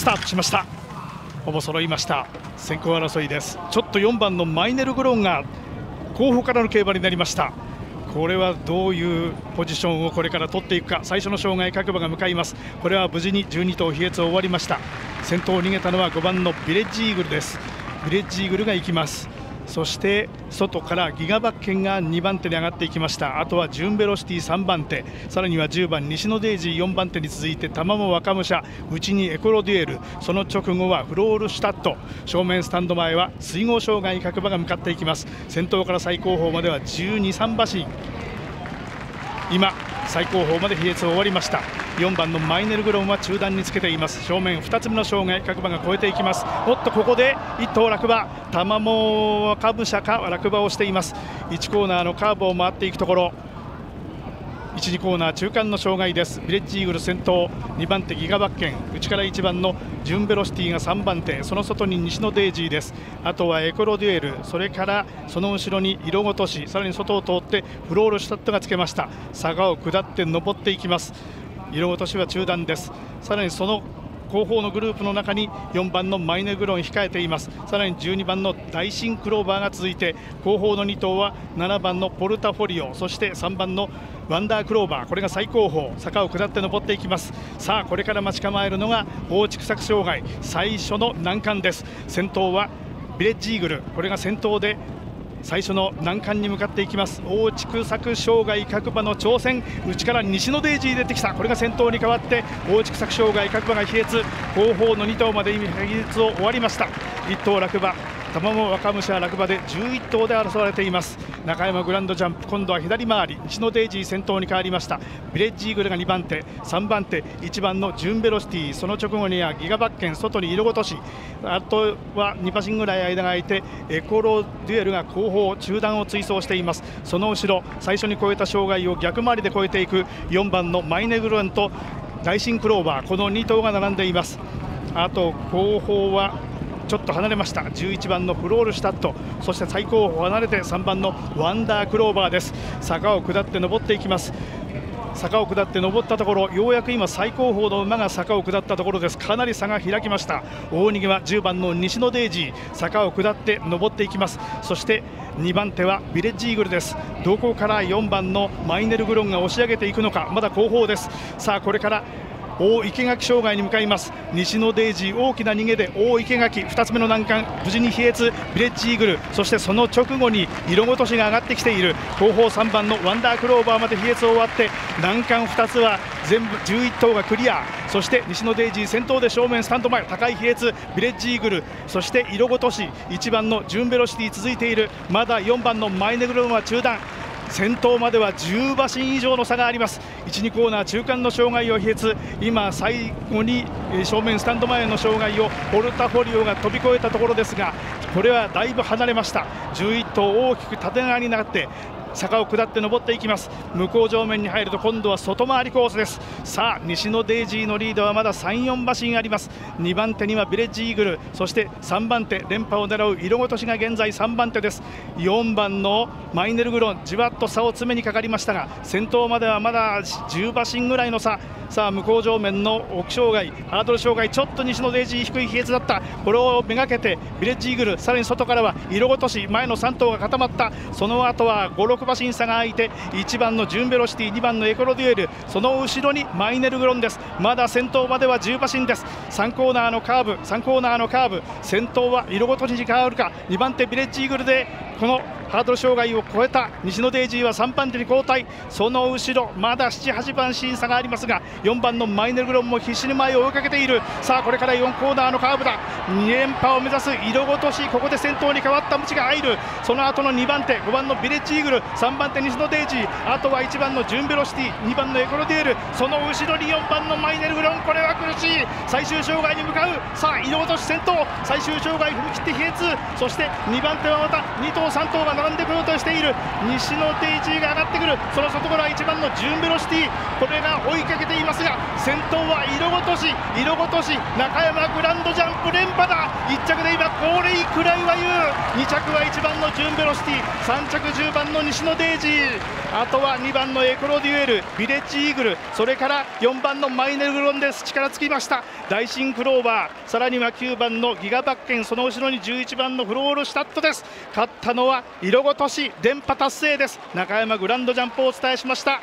スタートしました。ほぼ揃いました。先行争いです。ちょっと4番のマイネルグロンが後方からの競馬になりました。これはどういうポジションをこれから取っていくか。最初の障害各馬が向かいます。これは無事に12頭比越を終わりました。先頭を逃げたのは5番のビレッジイーグルです。ビレッジイーグルが行きます。そして外からギガバッケンが2番手に上がっていきました。あとはジュンベロシティ3番手。さらには10番西野デイジー4番手に続いて玉も若武者内にエコロデュエル。その直後はフロールシュタット。正面スタンド前は水郷障害各馬が向かっていきます。先頭から最高峰までは12、3馬身。今最高峰まで比叡終わりました。4番のマイネルグロンは中段につけています。正面2つ目の障害各馬が越えていきます。おっとここで1頭落馬。玉も株車か落馬をしています。1コーナーのカーブを回っていくところ。1、2コーナー中間の障害です。ビレッジイーグル先頭。2番手ギガバッケン。内から1番のジュンベロシティが3番手。その外に西のデイジーです。あとはエコロデュエル。それからその後ろに色ごとしさらに外を通ってフロールシュタットがつけました。坂を下って登っていきます。色ごとしは中段です。さらにその後方のグループの中に4番のマイネグロン控えています。さらに12番の大進クローバーが続いて後方の2頭は7番のポルタフォリオそして3番のワンダークローバー。これが最高峰坂を下って登っていきます。さあこれから待ち構えるのが大畜作障害最初の難関です。先頭はビレッジイーグル。これが先頭で最初の難関に向かっていきます。大竹作障害各馬の挑戦。内から西のデイジー出てきた。これが先頭に変わって大竹作障害各馬が比叡後方の2頭まで比叡を終わりました。1頭落馬。玉も若武者落馬で11頭で争われています。中山グランドジャンプ今度は左回り西野デイジー先頭に変わりました。ビレッジイーグルが2番手3番手1番のジュンベロシティその直後にはギガバッケン外に色ごとしあとは2馬身ぐらい間が空いてエコロデュエルが後方中段を追走しています。その後ろ最初に越えた障害を逆回りで越えていく4番のマイネグロンと大進クローバーこの2頭が並んでいます。あと後方はちょっと離れました。11番のフロールシュタット。そして最高峰離れて3番のワンダークローバーです。坂を下って登っていきます。坂を下って登ったところようやく今最高峰の馬が坂を下ったところです。かなり差が開きました。大逃げは10番の西野デイジー。坂を下って登っていきます。そして2番手はビレッジイーグルです。どこから4番のマイネルグロンが押し上げていくのか。まだ後方です。さあこれから大池垣障害に向かいます。西野デイジー大きな逃げで大池垣。2つ目の難関無事に比叡ビレッジイーグル。そしてその直後に色ごとしが上がってきている。後方3番のワンダークローバーまで比叡終わって難関2つは全部11頭がクリア。そして西野デイジー先頭で正面スタンド前。高い比叡ビレッジイーグル。そして色ごとし1番のジュンベロシティ続いている。まだ4番のマイネグロンは中段先頭までは10馬身以上の差があります。1、2コーナー中間の障害を比叡今、最後に正面スタンド前の障害をポルタフォリオが飛び越えたところですがこれはだいぶ離れました。11頭大きく縦長になって坂を下って登っていきます。向こう上面に入ると今度は外回りコースです。さあ西のデイジーのリードはまだ34馬身あります。2番手にはビレッジイーグル。そして3番手連覇を狙う色ごとしが現在3番手です。4番のマイネルグロンじわっと差を詰めにかかりましたが先頭まではまだ10馬身ぐらいの差。さあ向こう上面の奥障害ハードル障害ちょっと西のデイジー低い比叡だった。これをめがけてビレッジイーグルさらに外からは色ごとし前の3頭が固まった。その後は5、6馬身差が開いて1番のジュンベロシティ2番のエコロデュエルその後ろにマイネルグロンです。まだ先頭までは10馬身です。3コーナーのカーブ3コーナーのカーブ先頭は色ごとに変わるか。2番手ビレッジイーグルでこのハードル障害を超えた西野デイジーは3番手に交代。その後ろまだ7、8番審査がありますが4番のマイネルグロンも必死に前を追いかけている。さあこれから4コーナーのカーブだ。2連覇を目指す色ごとしここで先頭に変わったムチが入る。その後の2番手5番のビレッジイーグル。3番手西野デイジー。あとは1番のジュンベロシティ。2番のエコロデール。その後ろに4番のマイネルグロン。これは苦しい。最終障害に向かう。さあ色ごとし先頭。最終障害踏み切って比叡そして2番手はまた2頭3頭が並んでこようとしている。西野デイジーが上がってくる。その外から1番のジュンベロシティ。これが追いかけていますが先頭は色ごとし色ごとし中山グランドジャンプ連覇だ。1着で今高齢くらいは言う。2着は1番のジュンベロシティ。3着10番の西野デイジーあとは2番のエコロデュエルビレッジイーグル。それから4番のマイネルグロンです力尽きました。大進クローバー。さらには9番のギガバッケン。その後ろに11番のフロールシュタットです。勝ったのは色ごとし連覇達成です。中山グランドジャンプをお伝えしました。